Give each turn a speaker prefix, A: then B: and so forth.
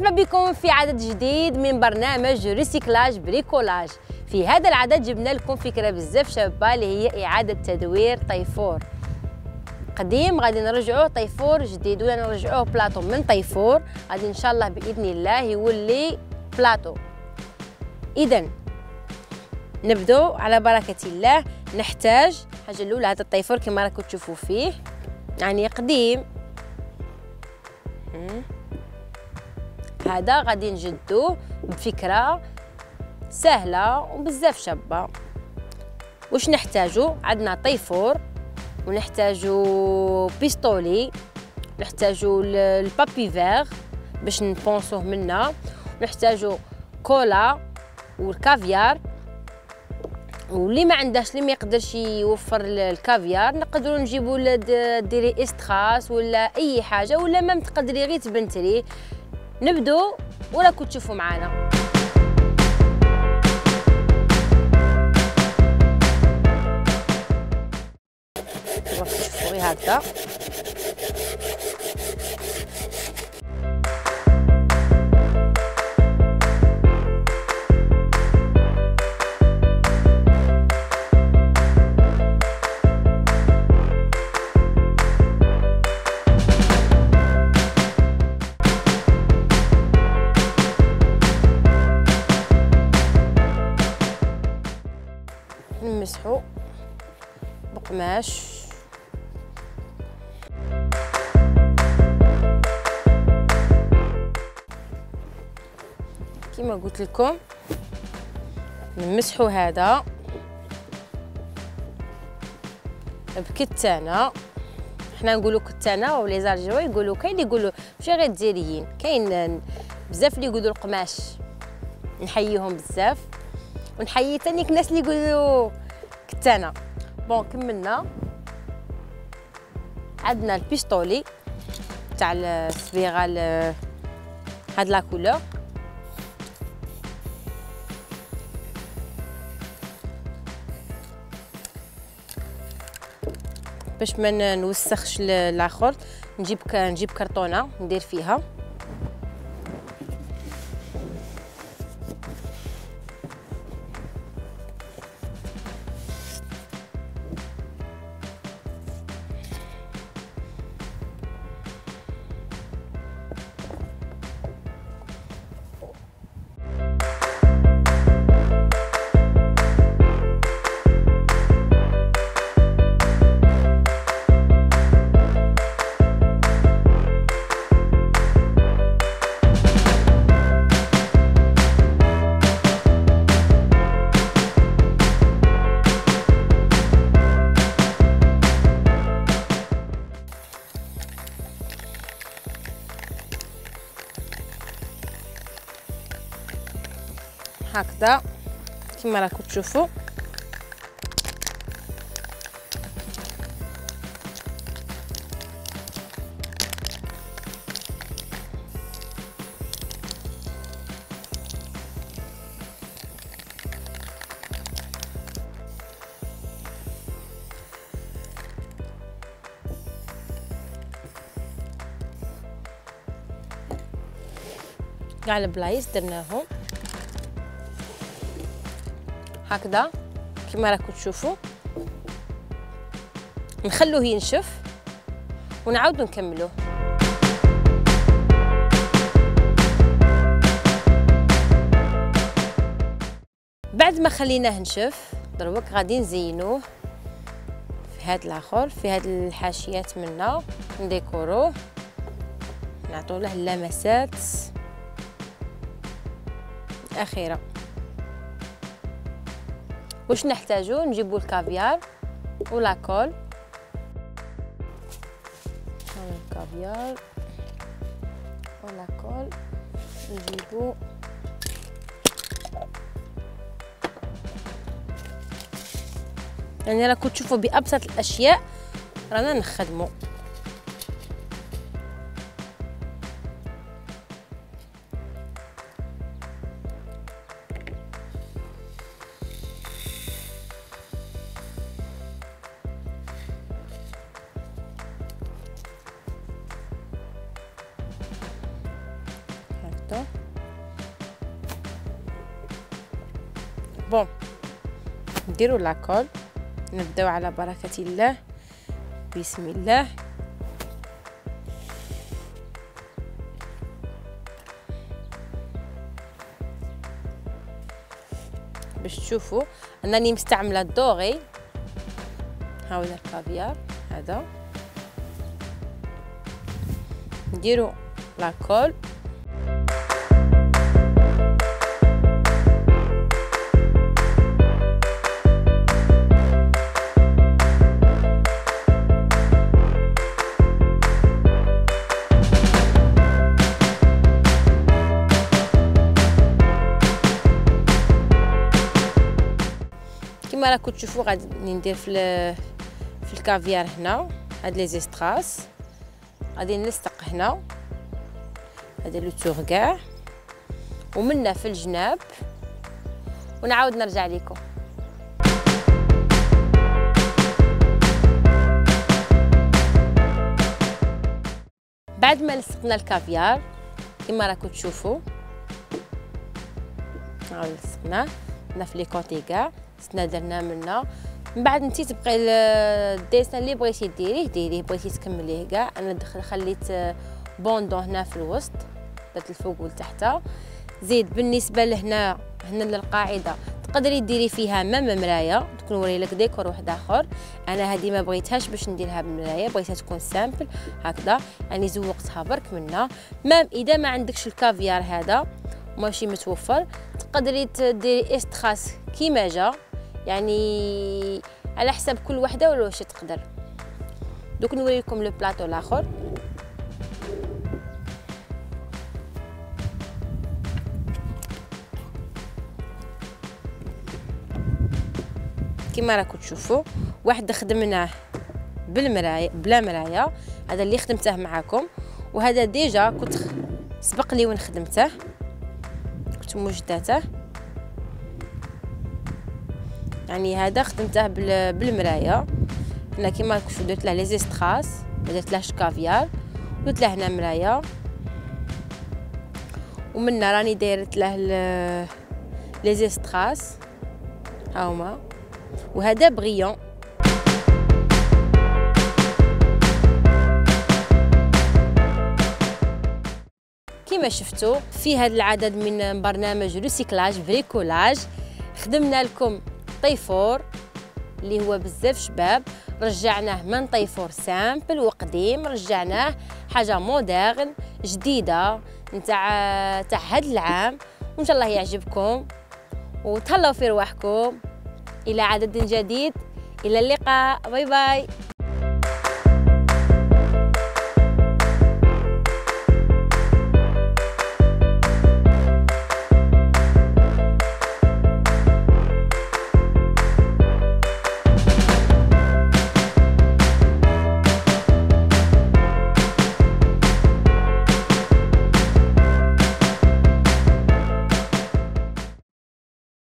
A: مرحبا بكم في عدد جديد من برنامج recyclage bricolage في هذا العدد جبنا لكم فكرة بزاف شابة اللي هي إعادة تدوير طيفور. قديم غادي نرجعوه طيفور جديد ولا نرجعوه بلاطو من طيفور؟ غادي إن شاء الله بإذن الله يولي بلاطو. اذا نبدو على بركة الله نحتاج الحاجة الأولى هذا الطيفور كما راكم تشوفوا فيه. يعني قديم. هذا غادي نجدوه بفكرة سهلة وبزاف شابة. واش نحتاجو؟ عندنا طيفور ونحتاجو بيستولي نحتاجو البابي فيغ باش نبونسوه منا نحتاجو كولا والكافيار. واللي ما عندهاش اللي ما يقدرش يوفر الكافيار نقدروا نجيبوا ديري استخاص ولا أي حاجة ولا ما تقدري غير تبنتري. نبدو وراكم تشوفوا معانا. تشوفوا غير هكذا. نمسحو بقماش. كما قلت لكم نمسحو هذا بكتانة. حنا نقولوا كتانة ولي زارجوا يقولوا كاين اللي يقولوا ماشي غير الجزائريين كاين بزاف اللي يقولوا القماش. نحييهم بزاف. ونحيي ثاني الناس اللي يقولوا كتانه bon كملنا. عندنا ال pistolet تاع الصبيغه هاد la couleur. باش ما نوسخش الآخر نجيب نجيب كرتونة ندير فيها. هكذا. كما راكم تشوفوا كاع البلايص درناهم. هكذا كما راكم تشوفوا. نخلوه ينشف ونعاودو نكملوه. بعد ما خليناه نشف دروك غادي نزينوه في هاد الآخر في هاد الحاشيات منا نديكوروه نعطوا له اللمسات الأخيرة. واش نحتاجو؟ نجيبو الكافيار ولاكول الكافيار ولاكول نجيبو يعني راكم تشوفوا بأبسط الأشياء رانا نخدمو. السلطة bon نديرو la colle نبداو على بركة الله بسم الله باش تشوفوا انني مستعمله ال doré هاولا الكافيار هذا نديرو la colle كما راكم تشوفوا غادي ندير في في الكافيار هنا هاد لي زيستراس. غادي نلصق هنا. هذا لو تور كاع في الجناب. ونعاود نرجع لكم بعد ما لصقنا الكافيار كما راكم تشوفوا هاو لصقناه في les côtés كاع سنا درنا منا من بعد انت تبقى ال dessin اللي بغيتي ديريه ديريه. بغيتي تكمليه كاع. أنا دخل خليت bandeau هنا في الوسط درت الفوق والتحت. زيد بالنسبة لهنا هنا للقاعدة تقدري ديري فيها même مرايه تكون وري لك ديكور واحد آخر. أنا هذه ما بغيتهاش باش نديرها بمراية. بغيتها تكون simple. هكذا. يعني زوقتها برك منا مام إذا ما عندكش الكافيار هذا ماشي متوفر. تقدري ديري إستخاص كيما جا يعني على حسب كل وحدة ولا واش تقدر. دوك نوريكم لو بلاطو الآخر. كما راكم تشوفوا واحد خدمناه بالمرايه بلا مرايه هذا اللي خدمته معاكم. وهذا déjà كنت سبق لي وين خدمته كنت موجداته يعني هذا خدمته بالمراية. هنا كيما راكم درت له les strass درت له شكافيار درت له هنا مراية. ومنا راني دايرت له les strass هاهما وهذا بغيون. كما شفتوا في هذا العدد من برنامج recyclage bricolage خدمنا لكم طيفور اللي هو بزاف شباب. رجعناه من طيفور simple وقديم. رجعناه حاجة moderne جديدة نتاع تاع هذا العام. وإن شاء الله يعجبكم. وتهلاو في رواحكم. إلى عدد جديد. إلى اللقاء. باي باي.